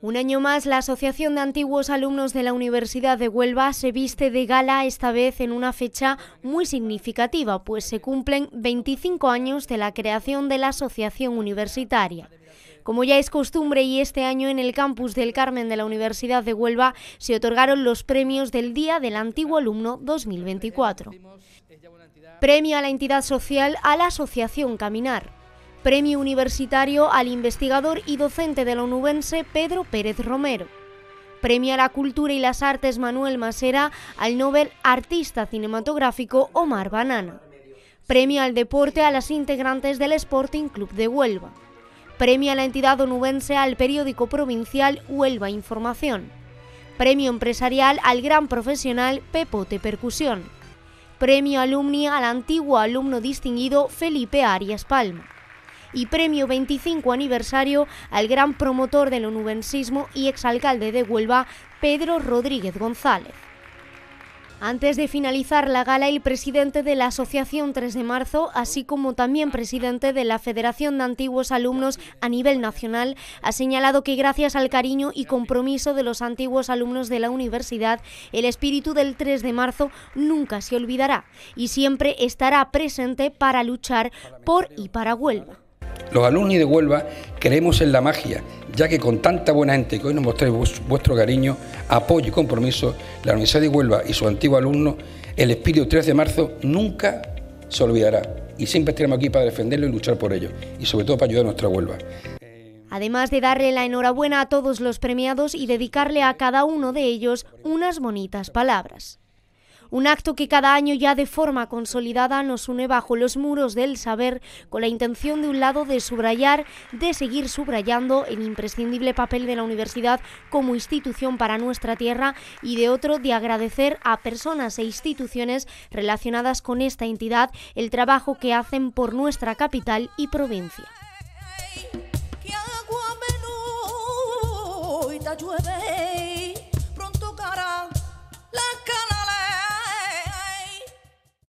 Un año más, la Asociación de Antiguos Alumnos de la Universidad de Huelva se viste de gala esta vez en una fecha muy significativa, pues se cumplen 25 años de la creación de la Asociación Universitaria. Como ya es costumbre y este año en el campus del Carmen de la Universidad de Huelva se otorgaron los premios del Día del Antiguo Alumno 2024. Premio a la entidad social a la Asociación Caminar. Premio Universitario al investigador y docente de la onubense Pedro Pérez Romero. Premio a la Cultura y las Artes Manuel Masera al Nobel Artista Cinematográfico Omar Banana. Premio al Deporte a las integrantes del Sporting Club de Huelva. Premio a la entidad onubense al periódico provincial Huelva Información. Premio empresarial al gran profesional Pepote Percusión. Premio Alumni al antiguo alumno distinguido Felipe Arias Palma y premio 25 aniversario al gran promotor del onubensismo y exalcalde de Huelva, Pedro Rodríguez González. Antes de finalizar la gala, el presidente de la Asociación 3 de Marzo, así como también presidente de la Federación de Antiguos Alumnos a nivel nacional, ha señalado que gracias al cariño y compromiso de los antiguos alumnos de la universidad, el espíritu del 3 de marzo nunca se olvidará y siempre estará presente para luchar por y para Huelva. Los alumnos de Huelva creemos en la magia, ya que con tanta buena gente que hoy nos mostráis vuestro cariño, apoyo y compromiso, la Universidad de Huelva y sus antiguos alumnos, el espíritu 3 de marzo nunca se olvidará y siempre estaremos aquí para defenderlo y luchar por ello, y sobre todo para ayudar a nuestra Huelva. Además de darle la enhorabuena a todos los premiados y dedicarle a cada uno de ellos unas bonitas palabras. Un acto que cada año ya de forma consolidada nos une bajo los muros del saber con la intención de un lado de subrayar, de seguir subrayando el imprescindible papel de la universidad como institución para nuestra tierra y de otro de agradecer a personas e instituciones relacionadas con esta entidad el trabajo que hacen por nuestra capital y provincia.